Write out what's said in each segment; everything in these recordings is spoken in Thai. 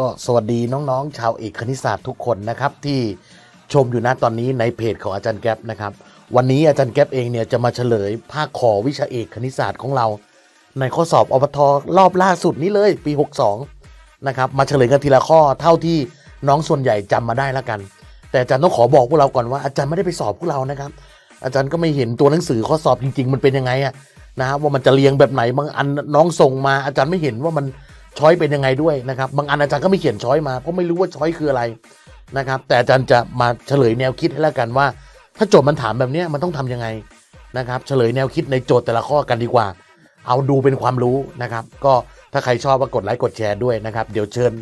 ก็สวัสดีน้องๆ ชาวเอกคณิตศาสตร์ทุกคนนะครับที่ชมอยู่นะตอนนี้ในเพจของอาจารย์แก๊ปนะครับวันนี้อาจารย์แก๊ปเองเนี่ยจะมาเฉลยภาคขอวิชาเอกคณิตศาสตร์ของเรา ในข้อสอบอบทรอบล่าสุดนี้เลยปี 62นะครับมาเฉลยกันทีละข้อเท่าที่น้องส่วนใหญ่จำมาได้แล้วกัน แต่อาจารย์ต้องขอบอกพวกเราก่อนว่าอาจารย์ไม่ได้ไปสอบพวกเรานะครับ อาจารย์ก็ไม่เห็นตัวหนังสือข้อสอบจริง ๆ มันเป็นยังไงอะนะว่ามันจะเรียงแบบไหนบางอันน้องส่งมา อาจารย์ไม่เห็นว่ามัน ช้อยเป็นยังไงด้วยนะครับ บางอันอาจารย์ก็ไม่เขียนช้อยมาเพราะไม่รู้ว่าช้อยคืออะไรนะครับ แต่อาจารย์จะมาเฉลยแนวคิดให้แล้วกันว่า ถ้าโจทย์มันถามแบบนี้มันต้องทำยังไงนะครับ เฉลยแนวคิดในโจทย์แต่ละข้อกันดีกว่า เอาดูเป็นความรู้นะครับ ก็ถ้าใครชอบก็กดไลค์กดแชร์ด้วยนะครับ เดี๋ยวเชิญ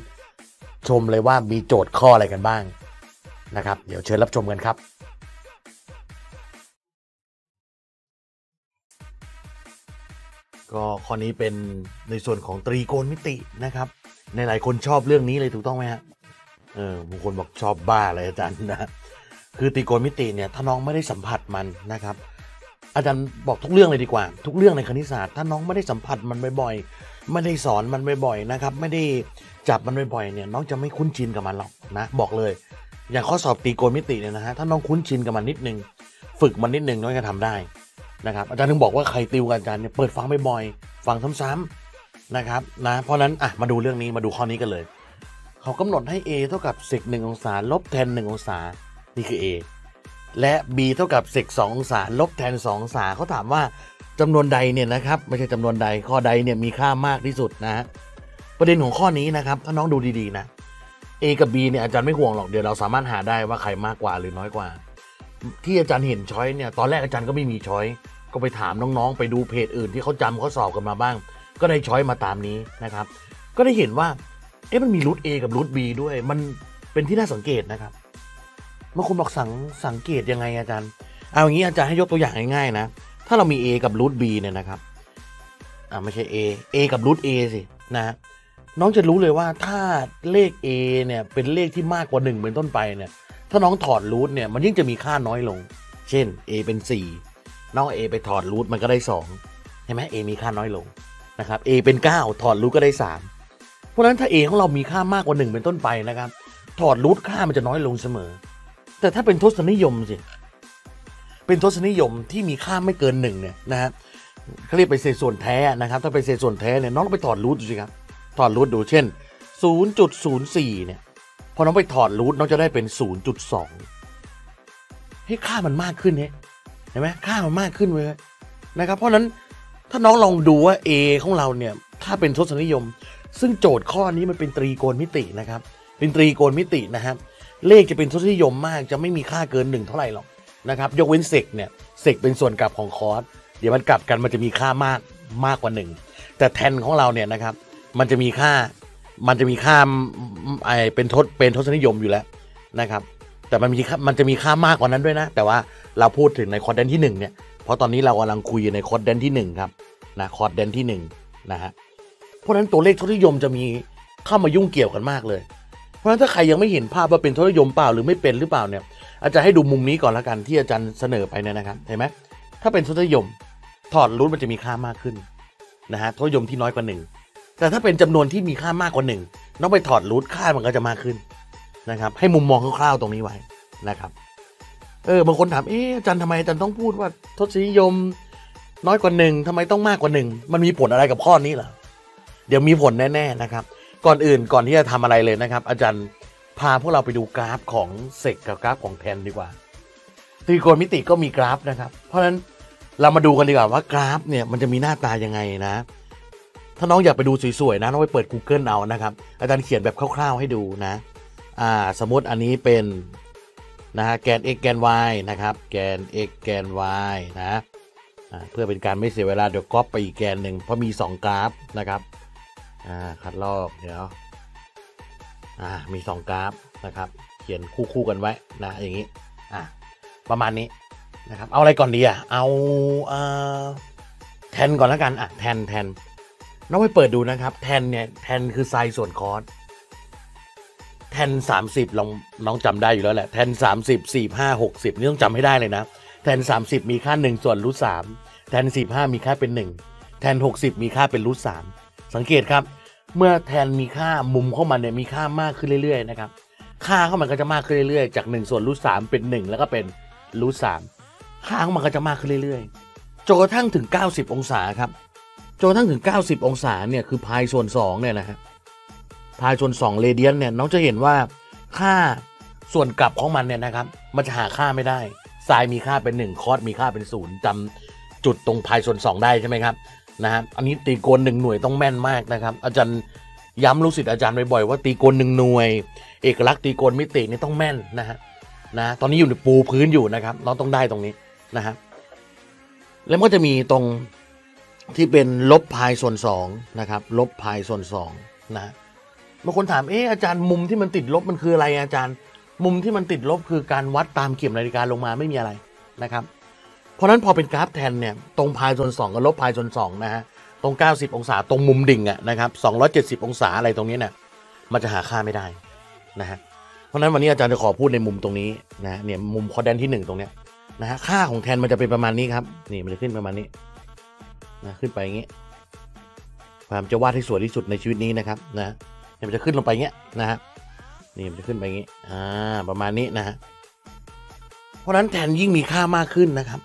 ชมเลยว่ามีโจทย์ข้ออะไรกันบ้างนะครับ เดี๋ยวเชิญรับชมกันครับ ก็ข้อนี้เป็นในส่วนของตรีโกณมิตินะครับ ในหลายคนชอบเรื่องนี้เลยถูกต้องไหมฮะเออบางคนบอกชอบบ้าเลยอาจารย์นะคือตรีโกณมิติเนี่ยถ้าน้องไม่ได้สัมผัสมันนะครับ อาจารย์บอกทุกเรื่องเลยดีกว่า ทุกเรื่องในคณิตศาสตร์ถ้าน้องไม่ได้สัมผัสมันบ่อยๆไม่ได้สอนมันบ่อยๆนะครับ ไม่ได้จับมันบ่อยๆเนี่ยน้องจะไม่คุ้นชินกับมันหรอกนะ บอกเลย อย่างข้อสอบตรีโกณมิติเนี่ยนะฮะถ้าน้องคุ้นชินกับมันนิดนึง ฝึกมันนิดนึงน้องจะทำได้ นะครับอาจารย์ถึงบอกว่าใครติวกับอาจารย์เนี่ยเปิดฟังบ่อยๆฟังซ้ำๆนะครับนะเพราะนั้นอะมาดูเรื่องนี้มาดูข้อนี้กันเลย เขากำหนดให้ a เท่ากับเซกหนึ่งองศาลบแทนหนึ่งองศานี่คือ a และ b เท่ากับเซกสององศาลบแทน2องศาเขาถามว่าจำนวนใดเนี่ยนะครับไม่ใช่จำนวนใดข้อใดเนี่ยมีค่ามากที่สุดนะฮะประเด็นของข้อนี้นะครับถ้าน้องดูดีๆนะ a กับ b เนี่ยอาจารย์ไม่ห่วงหรอกเดี๋ยวเราสามารถหาได้ว่าใครมากกว่าหรือน้อยกว่า ที่อาจารย์เห็นช้อยเนี่ยตอนแรกอาจารย์ก็ไม่มีช้อยก็ไปถามน้องๆ ไปดูเพจอื่นที่เขาจำเขาสอบกันมาบ้าง ก็ได้ช้อยมาตามนี้นะครับ ก็ได้เห็นว่าเอ๊ะมันมีรูท A กับรูท B ด้วย มันเป็นที่น่าสังเกตนะครับเมื่อคุณบอกสังสังเกตยังไงอาจารย์เอาอย่างนี้อาจารย์ให้ยกตัวอย่างง่ายๆนะถ้าเรามี A กับรูท B เนี่ยนะครับอ่าไม่ใช่ A A กับรูท A สินะน้องจะรู้เลยว่าถ้าเลข A เนี่ยเป็นเลขที่มากกว่า 1 เป็นต้นไปเนี่ย ถ้าน้องถอดรูทเนี่ยมันยิ่งจะมีค่าน้อยลง เช่น A เป็น 4 น้อง A ไปถอดรูทมันก็ได้2ใช่ไหม A มีค่าน้อยลงนะครับ A เป็น 9 ถอดรูทก็ได้ 3 เพราะฉะนั้นถ้า A ของเรามีค่ามากกว่า 1 เป็นต้นไปนะครับ ถอดรูทค่ามันจะน้อยลงเสมอ แต่ถ้าเป็นทศนิยมสิเป็นทศนิยมที่มีค่าไม่เกินหนึ่งเนี่ยนะฮะเขาเรียกไปเศษส่วนแท้นะครับ ถ้าไปเศษส่วนแท้เนี่ยน้องไปถอดรูทดูสิครับถอด root ดูเช่น 0.04เนี่ย พอน้องไปถอด root น้องจะได้เป็น 0.2ให้ค่ามันมากขึ้นเนี่ยเห็นไหมค่ามันมากขึ้นเลยนะครับ เพราะนั้นถ้าน้องลองดูว่า A ของเราเนี่ยถ้าเป็นทศนิยม ซึ่งโจทย์ข้อนี้มันเป็นตรีโกณมิตินะครับ เป็นตรีโกณมิตินะครับ เลขจะเป็นทศนิยมมากจะไม่มีค่าเกินหนึ่งเท่าไหร่หรอกนะครับยกเว้น sec เนี่ย sec เป็นส่วนกลับของ cosเดี๋ยวมันกลับกันมันจะมีค่ามากมากกว่าหนึ่งแต่แทนของเราเนี่ยนะครับมันจะมีค่า มันจะมีค่าไอเป็นทศเป็นทศนิยมอยู่แล้วนะครับ แต่มันมีค่ามันจะมีค่ามากกว่านั้นด้วยนะ แต่ว่าเราพูดถึงในคอร์ดแดนที่หนึ่งเนี่ยเพราะตอนนี้เรากำลังคุยอยู่ในคอร์ดแดนที่หนึ่งครับนะคอร์ดแดนที่หนึ่งนะฮะเพราะฉะนั้นตัวเลขทศนิยมจะมีเข้ามายุ่งเกี่ยวกันมากเลย เพราะฉะนั้นถ้าใครยังไม่เห็นภาพว่าเป็นทศนิยมเปล่าหรือไม่เป็นหรือเปล่าเนี่ยอาจารย์ให้ดูมุมนี้ก่อนละกันที่อาจารย์เสนอไปเนี่ยนะครับเห็นไหมถ้าเป็นทศนิยมถอดรูทมันจะมีค่ามากขึ้นนะฮะทศนิยมที่น้อยกว่าหนึ่ง แต่ถ้าเป็นจำนวนที่มีค่ามากกว่าหนึ่งน้องไปถอดรูทค่ามันก็จะมากขึ้นนะครับ ให้มุมมองคร่าวๆตรงนี้ไว้นะครับ เออบางคนถามเอ๊ะอาจารย์ทำไมอาจารย์ต้องพูดว่าทศนิยม น้อยกว่าหนึ่งทำไมต้องมากกว่าหนึ่งมันมีผลอะไรกับข้อนี้เหรอเดี๋ยวมีผลแน่ๆนะครับ ก่อนอื่นก่อนที่จะทำอะไรเลยนะครับ อาจารย์พาพวกเราไปดูกราฟของเซกกับกราฟของแทนดีกว่าตรีโกณมิติก็มีกราฟนะครับ เพราะฉะนั้นเรามาดูกันดีกว่าว่ากราฟเนี่ยมันจะมีหน้าตายังไงนะ ถ้าน้องอยากไปดูสวยๆนะน้องไปเปิด Google เอานะครับ อาจารย์เขียนแบบคร่าวๆให้ดูนะอ่าสมมติอันนี้เป็นนะฮะแกน x แกน y นะครับ แกน x แกน y นะเพื่อเป็นการไม่เสียเวลาเดี๋ยวก๊อปไปอีกแกนหนึ่งเพราะมี 2 กราฟนะครับอ่าคัดลอกเดี๋ยวอ่ามี 2 กราฟนะครับ เขียนคู่ๆกันไว้นะอย่างนี้อ่าประมาณนี้นะครับ เอาอะไรก่อนดีอะเอาเอ่อแทนก่อนแล้วกันอะแทนแทน น้องไปเปิดดูนะครับ แทนเนี่ยแทนคือไซน์ส่วนคอร์สแทนสามสิบลองน้องจำได้อยู่แล้วแหละแทนสามสิบสี่ห้าหกสิบนี่ต้องจำให้ได้เลยนะ แทนสามสิบมีค่าหนึ่งส่วนรูทสามแทนสิบห้ามีค่าเป็นหนึ่งแทนหกสิบมีค่าเป็นรูทสามสังเกตครับ เมื่อแทนมีค่ามุมเข้ามาเนี่ยมีค่ามากขึ้นเรื่อยๆนะครับค่าเข้ามันก็จะมากขึ้นเรื่อยๆจาก1ส่วนรูทสามเป็น1แล้วก็เป็นรูทสามค่าของมันก็จะมากขึ้นเรื่อยๆจนกระทั่งถึง 90 องศาครับ จนทั่งถึง 90 องศาเนี่ยคือพายส่วน2เนี่ยนะฮะพายส่วน2เรเดียนเนี่ยน้องจะเห็นว่าค่าส่วนกลับของมันเนี่ยนะครับ มันจะหาค่าไม่ได้ไซน์มีค่าเป็น 1 คอสมีค่าเป็น0จำจุดตรงพายส่วน 2 ได้ใช่ไหมครับนะฮะอันนี้ตีโกนหนึ่งหน่วยต้องแม่นมากนะครับ อาจารย์ย้ำลูกศิษย์อาจารย์บ่อยๆว่าตีโกนหนึ่งหน่วย เอกลักษณ์ตีโกนมิตินี่ต้องแม่นนะฮะนะตอนนี้อยู่ในปูพื้นอยู่นะครับ น้องต้องได้ตรงนี้นะฮะแล้วก็จะมีตรง ที่เป็นลบพายส่วนสองนะครับ ลบพายส่วนสองนะบางคนถามเอออาจารย์มุมที่มันติดลบมันคืออะไรอาจารย์ มุมที่มันติดลบคือการวัดตามเข็มนาฬิกาลงมาไม่มีอะไรนะครับ เพราะฉะนั้นพอเป็นกราฟแทนเนี่ยตรงพายส่วนสองกับลบพายส่วนสองนะฮะตรง 90 องศาตรงมุมดิ่งอะนะครับ270 องศาอะไรตรงนี้เนี่ยมันจะหาค่าไม่ได้นะฮะเพราะนั้นวันนี้อาจารย์จะขอพูดในมุมตรงนี้นะเนี่ยมุมคอแดนที่หนึ่งตรงเนี้ยนะฮะค่าของแทนมันจะเป็นประมาณนี้ครับนี่มันจะขึ้นประมาณนี้ นะขึ้นไปอย่างเงี้พยายามจะวาดให้สวยที่สุดในชีวิตนี้นะครับนะเนี่ยมันจะขึ้นลงไปเงี้ยนะฮะนี่มันจะขึ้นไปอย่างงี้ยอ่าประมาณนี้นะฮะเพราะฉะนั้นแทนยิ่งมีค่ามากขึ้นนะครับ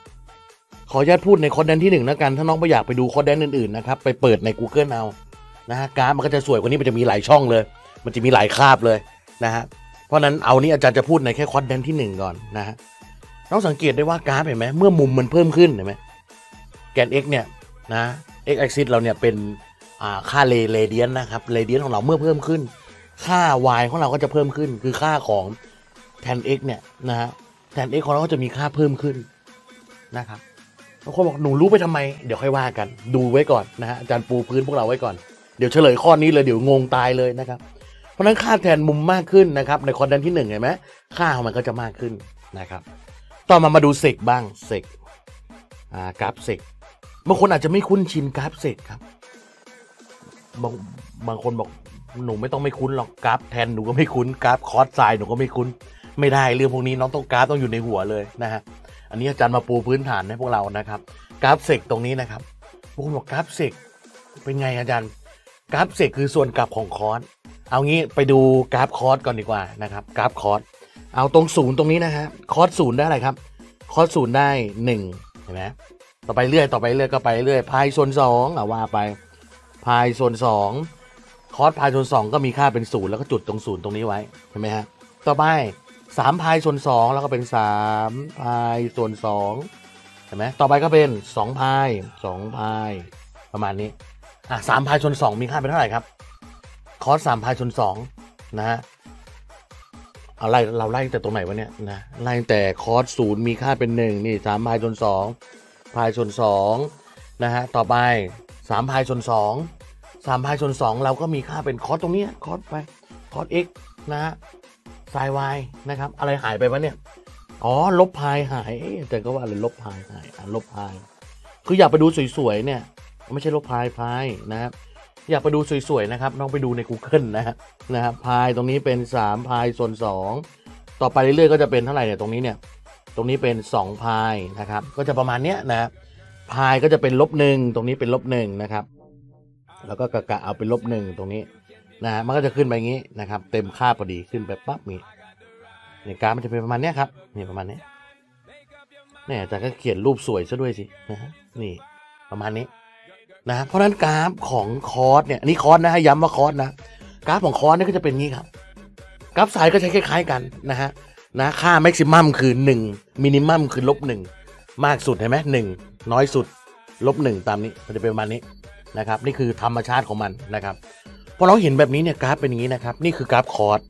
ขออนุญาตพูดในคอร์ดแดนที่หนึ่งแล้วกัน ถ้าน้องไม่อยากไปดูคอร์ดแดนอื่นๆนะครับไปเปิดใน Google เอานะฮะกราฟมันก็จะสวยกว่านี้มันจะมีหลายช่องเลย มันจะมีหลายคาบเลยนะฮะเพราะนั้นเอานี้อาจารย์จะพูดในแค่คอร์ดแดนที่หนึ่งก่อนนะฮะน้องสังเกตได้ว่ากราฟเห็นไหมเมื่อมุมมันเพิ่มขึ้นเห็นไหมแกน x เนี่ย นะ x axis เราเนี่ยเป็นอ่าค่าเรเรเดียนนะครับเรเดียนของเราเมื่อเพิ่มขึ้น ค่า y ของเราก็จะเพิ่มขึ้น คือค่าของแทน x เนี่ยนะฮะแทน x ของเราก็จะมีค่าเพิ่มขึ้นนะครับบางคนบอกหนูรู้ไปทำไม เดี๋ยวค่อยว่ากัน ดูไว้ก่อนนะฮะอาจารย์ปูพื้นพวกเราไว้ก่อน เดี๋ยวเฉลยข้อนี้เลยเดี๋ยวงงตายเลยนะครับ เพราะฉะนั้นค่าแทนมุมมากขึ้นนะครับ ในคอนแดนที่หนึ่งเห็นไหมค่าของมันก็จะมากขึ้นนะครับ ต่อมามาดู sec บ้าง sec อ่ากราฟ sec บางคนอาจจะไม่คุ้นชินกราฟ sec ครับ บางบางคนบอกหนูไม่ต้องไม่คุ้นหรอกกราฟ tan หนูก็ไม่คุ้นกราฟ cos sin หนูก็ไม่คุ้น ไม่ได้เรื่องพวกนี้น้องต้องกราฟต้องอยู่ในหัวเลยนะฮะอันนี้อาจารย์มาปูพื้นฐานให้พวกเรานะครับ กราฟ sec ตรงนี้นะครับพวกคุณบอกกราฟ sec เป็นไงอาจารย์กราฟ sec คือส่วนกลับของ cosเอางี้ไปดูกราฟ cos ก่อนดีกว่านะครับกราฟ cos เอาตรงศูนย์ตรงนี้นะฮะ cos ศูนย์ได้อะไรครับ cos ศูนย์ได้หนึ่งเห็นไหม ต่อไปเรื่อยต่อไปเรื่อยก็ไปเรื่อยพายส่วนสองอะว่าไปพายส่วนสอง cos พายส่วนสองก็มีค่าเป็นศูนย์แล้วก็จุดตรงศูนย์ตรงนี้ไว้เห็นไหมฮะต่อไปสามพายส่วนสองแล้วก็เป็นสามพายส่วนสองเห็นไหมต่อไปก็เป็นสองพายสองพายประมาณนี้อะสามพายส่วนสองมีค่าเป็นเท่าไหร่ครับคอสสามพายส่วนสองนะฮะเอาไล่เราไล่ตั้งแต่ตรงไหนวะเนี่ยนะไล่แต่คอสศูนย์มีค่าเป็นหนึ่งนี่สามพายส่วนสอง พายส่วนสองนะฮะต่อไปสามพายส่วนสองสามพายส่วนสองเราก็มีค่าเป็นคอสตรงนี้คอสไปคอส x นะฮะไซวายนะครับ อะไรหายไปวะเนี่ย อ๋อ ลบพายหายแต่ก็ว่าอะไรลบพายหายอะลบพาย คืออยากไปดูสวยๆเนี่ย ไม่ใช่ลบพายพายนะครับอยากไปดูสวยๆนะครับน้องไปดูใน Google นะฮะนะครับพายตรงนี้เป็น3พายส่วน2ต่อไปเรื่อยๆก็จะเป็นเท่าไหร่เนี่ยตรงนี้เนี่ย ตรงนี้เป็น2พายนะครับ ก็จะประมาณเนี้ยนะพายก็จะเป็นลบหนึ่งตรงนี้เป็นลบหนึ่งนะครับ แล้วก็กะกะเอาเป็นลบหนึ่งตรงนี้นะฮะมันก็จะขึ้นไปอย่างนี้นะครับ เต็มค่าพอดีขึ้นไปปั๊บนี่เนี่ยกราฟมันจะเป็นประมาณเนี้ยครับนี่ประมาณนี้เนี่ยอาจารย์ก็เขียนรูปสวยซะด้วยสินะฮะนี่ประมาณนี้นะเพราะฉะนั้นกราฟของ cos เนี่ยอันนี้ cos นะฮะย้ำว่า cos นะกราฟของ cos เนี่ยก็จะเป็นงี้ครับ กราฟ sin ก็ใช้คล้าย ๆ กันนะฮะ นะค่า maximum คือ 1 minimum คือลบหนึ่งมากสุดเห็นไหมหนึ่งน้อยสุดลบหนึ่งตามนี้มันจะเป็นประมาณนี้นะครับนี่คือธรรมชาติของมันนะครับพอเราเห็นแบบนี้เนี่ยกราฟเป็นอย่างนี้นะครับ นี่คือกราฟคอร์ส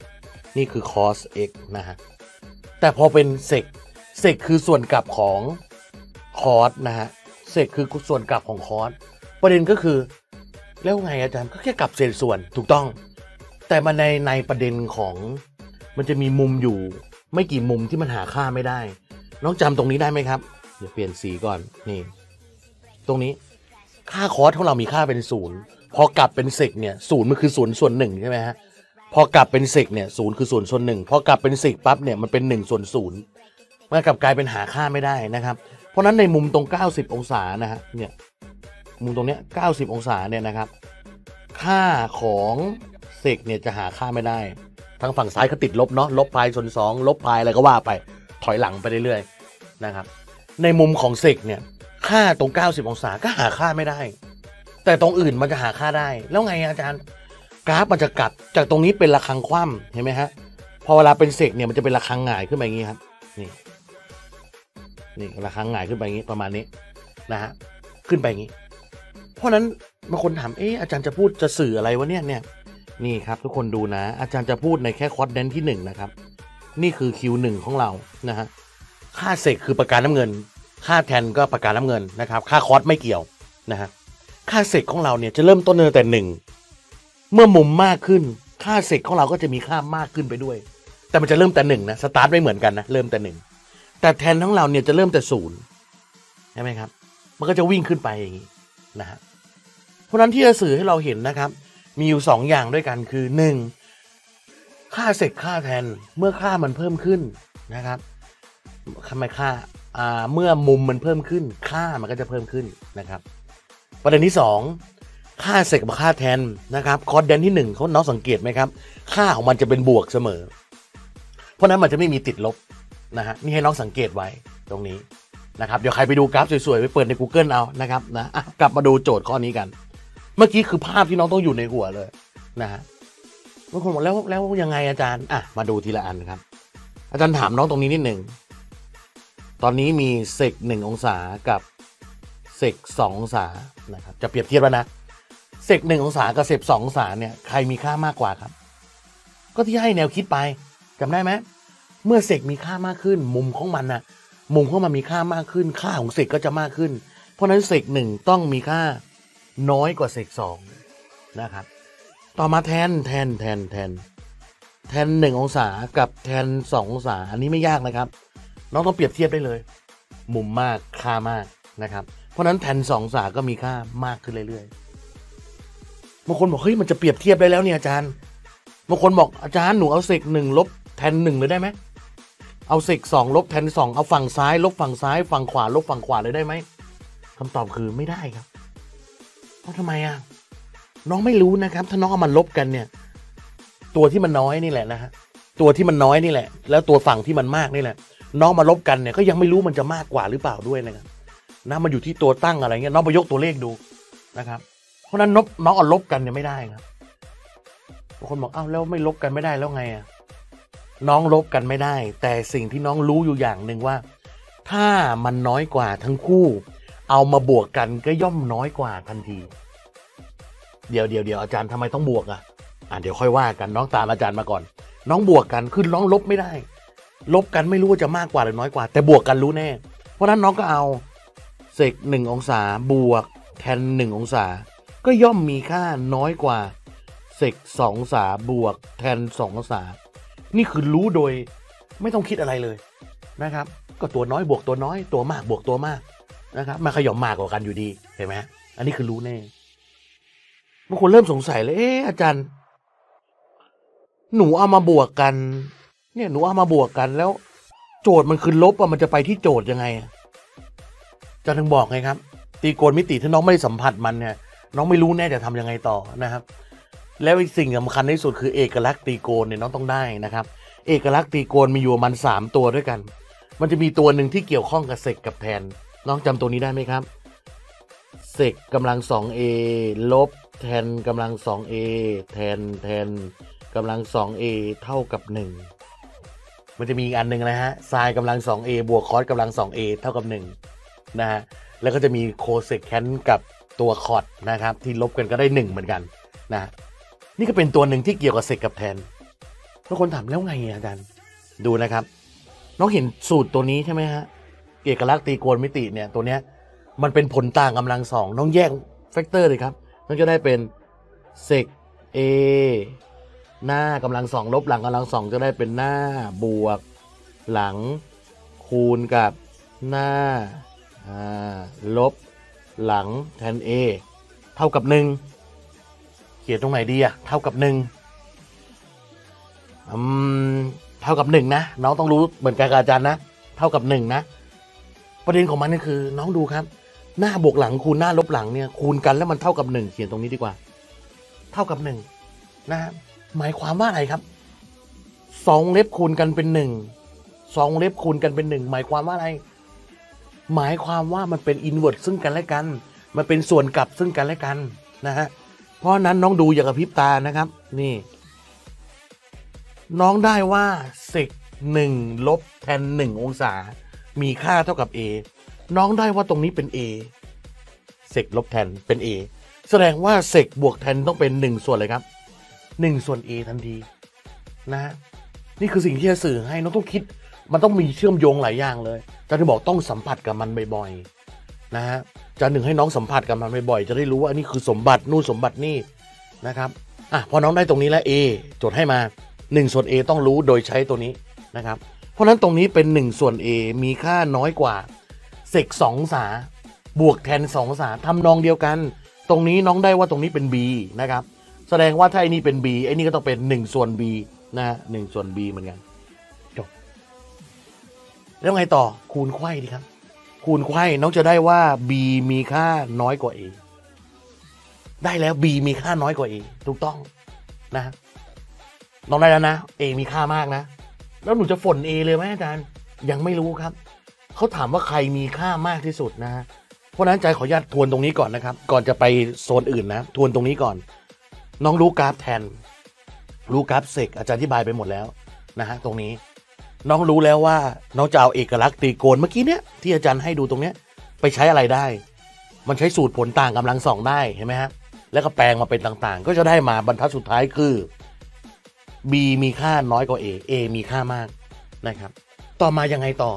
นี่คือคอส x นะฮะแต่พอเป็น sec sec คือส่วนกลับของ cos นะฮะ sec คือส่วนกลับของ cos ประเด็นก็คือแล้วไงอาจารย์ก็แค่กลับเศษส่วนถูกต้อง แต่มาในในประเด็นของมันจะมีมุมอยู่ ไม่กี่มุมที่มันหาค่าไม่ได้ น้องจำตรงนี้ได้ไหมครับเดี๋ยวเปลี่ยนสีก่อนนี่ ตรงนี้ค่า cos ของเรามีค่าเป็นศูนย์พอกลับเป็น sec เนี่ยศูนย์มันคือศูนย์ส่วนหนึ่งใช่ไหมฮะพอกลับเป็น sec เนี่ยศูนย์คือศูนย์ส่วนหนึ่งพอกลับเป็น sec ปั๊บเนี่ยมันเป็นหนึ่งส่วนศูนย์มันกลับกลายเป็นหาค่าไม่ได้นะครับ เพราะฉะนั้นในมุมตรง 90 องศานะฮะเนี่ยมุมตรงเนี้ย90 องศาเนี่ยนะครับ ค่าของ sec เนี่ยจะหาค่าไม่ได้ ทางฝั่งซ้ายเขาติดลบเนาะลบพายส่วนสองลบพายอะไรก็ว่าไปถอยหลังไปเรื่อยๆนะครับ ในมุมของ sec เนี่ยค่าตรง 90 องศาก็หาค่าไม่ได้ แต่ตรงอื่นมันจะหาค่าได้ แล้วไงอาจารย์ กราฟมันจะกลับ จากตรงนี้เป็นระฆังคว่ำเห็นไหมฮะพอเวลาเป็น sec เนี่ยมันจะเป็นระฆังหงายขึ้นไปอย่างนี้ครับนี่นี่ระฆังหงายขึ้นไปอย่างนี้ประมาณนี้นะฮะขึ้นไปอย่างนี้ เพราะฉะนั้นบางคนถามเอ๊ะอาจารย์จะพูดจะสื่ออะไรวะเนี่ยเนี่ย นี่ครับทุกคนดูนะ อาจารย์จะพูดในแค่ quadrant ที่หนึ่งนะครับ นี่คือคิวหนึ่งของเรานะฮะค่าเซกคือประกันน้ำเงิน ค่าแทนก็ประกันน้ำเงินนะครับ ค่าคอร์สไม่เกี่ยวนะฮะค่าเซกของเราเนี่ยจะเริ่มต้นตั้งแต่หนึ่งเมื่อมุมมากขึ้น ค่าเซกของเราก็จะมีค่ามากขึ้นไปด้วย แต่มันจะเริ่มแต่หนึ่งนะสตาร์ทไม่เหมือนกันนะเริ่มแต่หนึ่งแต่แทนของเราเนี่ยจะเริ่มแต่ศูนย์ใช่ไหมครับ มันก็จะวิ่งขึ้นไปอย่างนี้นะฮะเพราะนั้นที่จะสื่อให้เราเห็นนะครับ มีอยู่สองอย่างด้วยกันคือหนึ่งค่าเซกค่าแทนเมื่อค่ามันเพิ่มขึ้นนะครับทำไมค่าอ่าเมื่อมุมมันเพิ่มขึ้น ค่ามันก็จะเพิ่มขึ้นนะครับ ประเด็นที่สองค่าเซกกับค่าแทนนะครับคอร์ดแดนที่หนึ่งเขาน้องสังเกตไหมครับ ค่าของมันจะเป็นบวกเสมอ เพราะนั้นมันจะไม่มีติดลบนะฮะนี่ให้น้องสังเกตไว้ตรงนี้นะครับ เดี๋ยวใครไปดูกราฟสวยๆ ไปเปิดใน Google เอานะครับนะะกลับมาดูโจทย์ข้อนี้กัน เมื่อกี้คือภาพที่น้องต้องอยู่ในหัวเลยนะฮะบางคนบอกแล้วแล้วยังไงอาจารย์ อะ มาดูทีละอันครับ อาจารย์ถามน้องตรงนี้นิดหนึ่ง ตอนนี้มีเซกหนึ่งองศากับเซกสององศานะครับ จะเปรียบเทียบแล้วนะเซกหนึ่งองศากับเซกสององศาเนี่ยใครมีค่ามากกว่าครับ ก็ที่ให้แนวคิดไปจำได้ไหมเมื่อเซกมีค่ามากขึ้น มุมของมันนะมุมของมันมีค่ามากขึ้น ค่าของเซกก็จะมากขึ้น เพราะฉะนั้นเซกหนึ่งต้องมีค่า น้อยกว่าเซกสองนะครับ ต่อมาแทนแทนแทนแทนแทนหนึ่งองศากับแทนสององศา อันนี้ไม่ยากนะครับ น้องต้องเปรียบเทียบได้เลย มุมมากค่ามากนะครับ เพราะนั้นแทนสององศาก็มีค่ามากขึ้นเรื่อยๆบางคนบอกเฮ้ยมันจะเปรียบเทียบได้แล้วเนี่ยอาจารย์บางคนบอกอาจารย์หนูเอาเซกหนึ่งลบแทนหนึ่งเลยได้ไหมเอาเซกสองลบแทนสองเอาฝั่งซ้าย ลบฝั่งซ้าย ฝั่งขวาลบฝั่งขวาเลยได้ไหมคำตอบคือไม่ได้ครับ เพราะทำไมอะน้องไม่รู้นะครับ ถ้าน้องเอามาลบกันเนี่ย ตัวที่มันน้อยนี่แหละนะฮะตัวที่มันน้อยนี่แหละ แล้วตัวฝั่งที่มันมากนี่แหละ น้องมาลบกันเนี่ยก็ยังไม่รู้มันจะมากกว่าหรือเปล่าด้วยนะครับนะมันอยู่ที่ตัวตั้งอะไรเงี้ยน้องไปยกตัวเลขดูนะครับ เพราะฉะนั้นนบน้องเอาลบกันเนี่ยไม่ได้ครับบางคนบอกอ้าวแล้วไม่ลบกันไม่ได้แล้วไงอะน้องลบกันไม่ได้ แต่สิ่งที่น้องรู้อยู่อย่างหนึ่งว่า ถ้ามันน้อยกว่าทั้งคู่ เอามาบวกกันก็ย่อมน้อยกว่าทันที เดี๋ยวเดี๋ยวเดี๋ยวอาจารย์ทำไมต้องบวกอะอะเดี๋ยวค่อยว่ากันน้องตามอาจารย์มาก่อน น้องบวกกันคือน้องลบไม่ได้ ลบกันไม่รู้ว่าจะมากกว่าหรือน้อยกว่า แต่บวกกันรู้แน่ เพราะนั้นน้องก็เอาเศษหนึ่งองศาบวกแทนหนึ่งองศา ก็ย่อมมีค่าน้อยกว่าเศษสององศาบวกแทนสององศา นี่คือรู้โดยไม่ต้องคิดอะไรเลยนะครับ ก็ตัวน้อยบวกตัวน้อยตัวมากบวกตัวมาก นะครับมาขย่อมมากกว่ากันอยู่ดีเห็นไหมอันนี้คือรู้แน่บางคนเริ่มสงสัยเลยเอ๊ะอาจารย์ หนูเอามาบวกกัน เนี่ยหนูเอามาบวกกันแล้ว โจทย์มันคือลบอะมันจะไปที่โจทย์ยังไงอะจะถึงบอกไงครับ ตีโกณมิติถ้าน้องไม่ได้สัมผัสมันเนี่ยน้องไม่รู้แน่จะทำยังไงต่อนะครับ แล้วอีกสิ่งสำคัญที่สุดคือเอกลักษณ์ตีโกณเนี่ยน้องต้องได้นะครับ เอกลักษณ์ตีโกณมีอยู่ประมันสามตัวด้วยกัน มันจะมีตัวหนึ่งที่เกี่ยวข้องกับเซกกับแทน น้องจำตัวนี้ได้ไหมครับเซกกำลังสองเอลบแทนกำลังสองเอแทนแทนกำลัง 2a เท่ากับ 1 มันจะมีอีกอันหนึ่งนะฮะไซน์กำลัง 2a บวกคอสกำลัง 2a เท่ากับ 1 นะฮะ แล้วก็จะมี cosecant กับตัว cot นะครับ ที่ลบกันก็ได้ 1 เหมือนกันนะ นี่ก็เป็นตัวหนึ่งที่เกี่ยวกับ sec กับ tan ทุกคนถามแล้วไงอาจารย์ ดูนะครับ น้องเห็นสูตรตัวนี้ใช่ไหมฮะ เอกลักษณ์ตีโกณมิติเนี่ยตัวเนี้ยมันเป็นผลต่างกำลังสองน้องแยก factor เลยครับน้องจะได้เป็น sec a หน้ากำลังสองลบหลังกำลังสองจะได้เป็นหน้าบวก หลังคูณกับหน้าลบ หลังแทน a เท่ากับหนึ่งเขียนตรงไหนดีอะเท่ากับหนึ่งอืมเท่ากับหนึ่งนะ น้องต้องรู้เหมือนกันกับอาจารย์นะ เท่ากับหนึ่งนะ ประเด็นของมันก็คือ น้องดูครับ หน้าบวกหลังคูณหน้าลบหลังเนี่ยคูณกันแล้วมันเท่ากับหนึ่งเขียนตรงนี้ดีกว่า เท่ากับหนึ่งนะฮะหมายความว่าอะไรครับสองเล็บคูณกันเป็นหนึ่งสองเล็บคูณกันเป็นหนึ่งหมายความว่าอะไร หมายความว่ามันเป็นอินเวอร์ซึ่งกันและกัน มันเป็นส่วนกลับซึ่งกันและกันนะฮะเพราะนั้นน้องดูอย่ากระพริบตานะครับ นี่ น้องได้ว่าเซกหนึ่งลบแทนหนึ่งองศา มีค่าเท่ากับ a น้องได้ว่าตรงนี้เป็น a เซกลบแทนเป็น a แสดงว่าเซกบวกแทนต้องเป็นหนึ่งส่วนเลยครับหนึ่งส่วน a ทันทีนะ นี่คือสิ่งที่จะสื่อให้น้องต้องคิด มันต้องมีเชื่อมโยงหลายอย่างเลยอาจารย์บอกต้องสัมผัสกับมันบ่อยๆนะฮะจารย์หนึ่งให้น้องสัมผัสกับมันบ่อยๆจะได้รู้ว่าอันนี้คือสมบัตินู่นสมบัตินี่นะครับอะพอน้องได้ตรงนี้แล้ว a จดให้มา 1 ส่วน a ต้องรู้โดยใช้ตัวนี้นะครับ เพราะนั้นตรงนี้เป็น 1 ส่วน a มีค่าน้อยกว่าเศษสองสา บวกแทนสองสาทำนองเดียวกัน ตรงนี้น้องได้ว่าตรงนี้เป็น b นะครับ แสดงว่าถ้าไอ้นี่เป็น b ไอ้นี่ก็ต้องเป็น 1 ส่วน b นะฮะหนึ่งส่วน b เหมือนกันจบแล้วไงต่อคูณไขว้ดีครับ คูณไขว้น้องจะได้ว่า b มีค่าน้อยกว่า a ได้แล้ว b มีค่าน้อยกว่า a ถูกต้องนะฮะน้องได้แล้วนะ A มีค่ามากนะ แล้วหนูจะฝน A เลยไหมอาจารย์ ยังไม่รู้ครับ เขาถามว่าใครมีค่ามากที่สุดนะฮะเพราะนั้นใจขออนุญาตทวนตรงนี้ก่อนนะครับ ก่อนจะไปโซนอื่นนะ ทวนตรงนี้ก่อน น้องรู้กราฟแทน รู้กราฟเซกอาจารย์อธิบายไปหมดแล้วนะฮะตรงนี้ น้องรู้แล้วว่าน้องจะเอาเอกลักษณ์ตรีโกณเมื่อกี้เนี้ยที่อาจารย์ให้ดูตรงเนี้ย ไปใช้อะไรได้ มันใช้สูตรผลต่างกำลังสองได้เห็นไหมฮะแล้วก็แปลงมาเป็นต่างๆ ก็จะได้มาบรรทัดสุดท้ายคือ b มีค่าน้อยกว่า a a มีค่ามากนะครับ ต่อมายังไงต่อ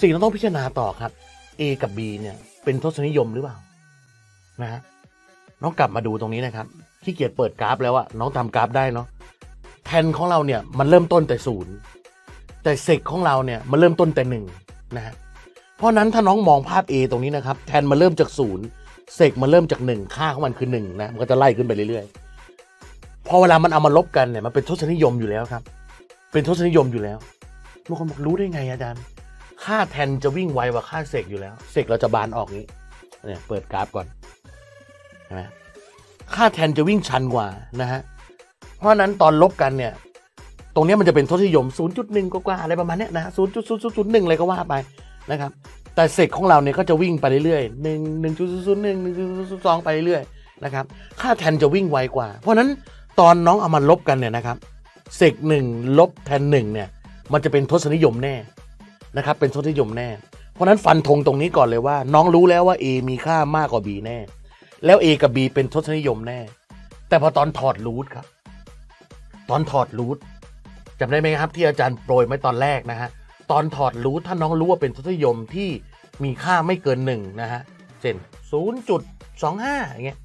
สิ่งที่เราต้องพิจารณาต่อครับ a กับ b เนี่ย เป็นทศนิยมหรือเปล่านะฮะน้องกลับมาดูตรงนี้นะครับขี้เกียจเปิดกราฟแล้วอะน้องทำกราฟได้เนาะแทนของเราเนี่ยมันเริ่มต้นแต่ศูนย์แต่เซกของเราเนี่ยมันเริ่มต้นแต่หนึ่งนะฮะเพราะนั้นถ้าน้องมองภาพ A ตรงนี้นะครับ แทนมันเริ่มจากศูนย์เซกมันเริ่มจากหนึ่งค่าของมันคือหนึ่งนะมันก็จะไล่ขึ้นไปเรื่อยๆ พอเวลามันเอามาลบกันเนี่ยมันเป็นทศนิยมอยู่แล้วครับ เป็นทศนิยมอยู่แล้วบางคนบอกรู้ได้ไงอาจารย์ค่าแทนจะวิ่งไวกว่าค่าเสกอยู่แล้ว เสกเราจะบานออกนี้เนี่ยเปิดกราฟก่อนเห็นไหมค่าแทนจะวิ่งชันกว่านะฮะเพราะนั้นตอนลบกันเนี่ย ตรงนี้มันจะเป็นทศนิยม 0.1 กว่าๆอะไรประมาณเนี้ยนะฮะ0.001อะไรก็ว่าไปนะครับ แต่เสกของเราเนี่ยก็จะวิ่งไปเรื่อยๆหนึ่งหนึ่งจุดศูนย์หนึ่งหนึ่งจุดสองไปเรื่อยๆนะครับ ค่าแทนจะวิ่งไวกว่า เพราะนั้น ตอนน้องเอามาลบกันเนี่ยนะครับเสกหนึ่งลบแทนหนึ่งเนี่ยมันจะเป็นทศนิยมแน่นะครับเป็นทศนิยมแน่ เพราะนั้นฟันธงตรงนี้ก่อนเลยว่า น้องรู้แล้วว่า A มีค่ามากกว่า B แน่ แล้ว A กับ B เป็นทศนิยมแน่ แต่พอตอนถอดรูทครับ ตอนถอดรูทจำได้ไหมครับที่อาจารย์โปรยไว้ตอนแรกนะฮะตอนถอดรูทถ้าน้องรู้ว่าเป็นทศนิยมที่มีค่าไม่เกินหนึ่งนะฮะเช่นศูนย์จุดสองห้าอย่างเงี้ย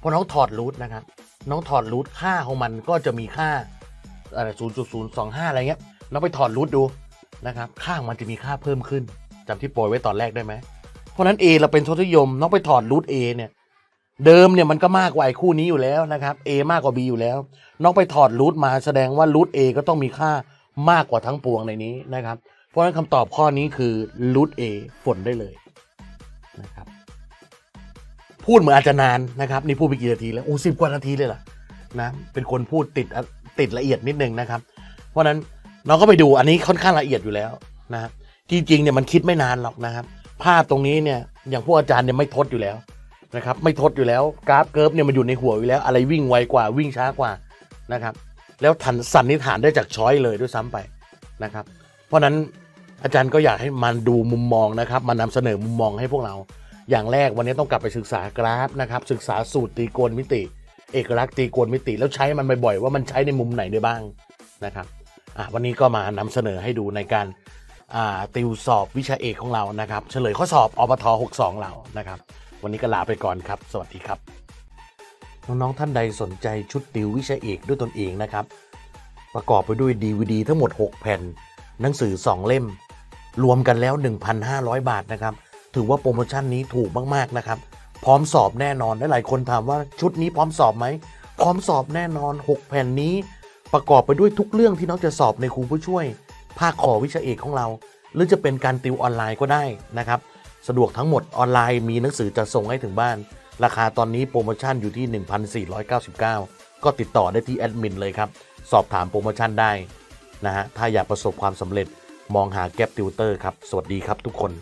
พอน้องถอดรูทนะครับ น้องถอดรูทค่าของมันก็จะมีค่าอะไรศูนย์จุดศูนย์สองห้าอะไรเงี้ยน้องไปถอดรูทดูนะครับค่ามันจะมีค่าเพิ่มขึ้นจำที่โปรยไว้ตอนแรกได้ไหมเพราะฉะนั้น A เราเป็นทศนิยม น้องไปถอดรูท A เนี่ยเดิมเนี่ยมันก็มากกว่าไอ้คู่นี้อยู่แล้วนะครับ A มากกว่า B อยู่แล้ว น้องไปถอดรูทมาแสดงว่ารูท A ก็ต้องมีค่ามากกว่าทั้งปวงในนี้นะครับ เพราะฉะนั้นคำตอบข้อนี้คือรูท A ฝนได้เลย พูดเหมือนอาจจะนานนะครับนี่พูดไปกี่นาทีแล้วโอ้สิบกว่านาทีเลยเหรอนะเป็นคนพูดติดติดละเอียดนิดนึงนะครับ เพราะฉะนั้นน้องก็ไปดูอันนี้ค่อนข้างละเอียดอยู่แล้วนะครับจริงๆเนี่ยมันคิดไม่นานหรอกนะครับ ภาพตรงนี้เนี่ยอย่างพวกอาจารย์เนี่ยไม่ทดอยู่แล้วนะครับไม่ทดอยู่แล้วกราฟเกิร์ฟเนี่ยมันอยู่ในหัวอยู่แล้ว อะไรวิ่งไวกว่าวิ่งช้ากว่านะครับ แล้วทันสันนิษฐานได้จาก choice เลยด้วยซ้ำไปนะครับ เพราะฉะนั้นอาจารย์ก็อยากให้มันดูมุมมองนะครับมานำเสนอมุมมองให้พวกเรา อย่างแรกวันนี้ต้องกลับไปศึกษากราฟนะครับ ศึกษาสูตรตีโกณมิติ เอกลักษณ์ตีโกณมิติ แล้วใช้มันบ่อยๆว่ามันใช้ในมุมไหนได้บ้างนะครับวันนี้ก็มานำเสนอให้ดูในการติวสอบวิชาเอกของเรานะครับ เฉลยข้อสอบอปท62 เรานะครับ วันนี้ก็ลาไปก่อนครับ สวัสดีครับน้องๆท่านใดสนใจชุดติววิชาเอกด้วยตนเองนะครับ ประกอบไปด้วย DVD ทั้งหมด 6 แผ่น หนังสือ 2 เล่ม รวมกันแล้ว 1,500 บาทนะครับ ถือว่าโปรโมชั่นนี้ถูกมากๆนะครับ พร้อมสอบแน่นอนและหลายคนถามว่าชุดนี้พร้อมสอบไหม พร้อมสอบแน่นอน 6 แผ่นนี้ ประกอบไปด้วยทุกเรื่องที่น้องจะสอบในครูผู้ช่วย ภาค ข วิชาเอกของเรา หรือจะเป็นการติวออนไลน์ก็ได้นะครับ สะดวกทั้งหมดออนไลน์มีหนังสือจะส่งให้ถึงบ้าน ราคาตอนนี้โปรโมชั่นอยู่ที่ 1,499 ก็ติดต่อได้ที่แอดมินเลยครับสอบถามโปรโมชั่นได้นะฮะถ้าอยากประสบความสำเร็จมองหาแก๊ปติวเตอร์ครับ สวัสดีครับทุกคน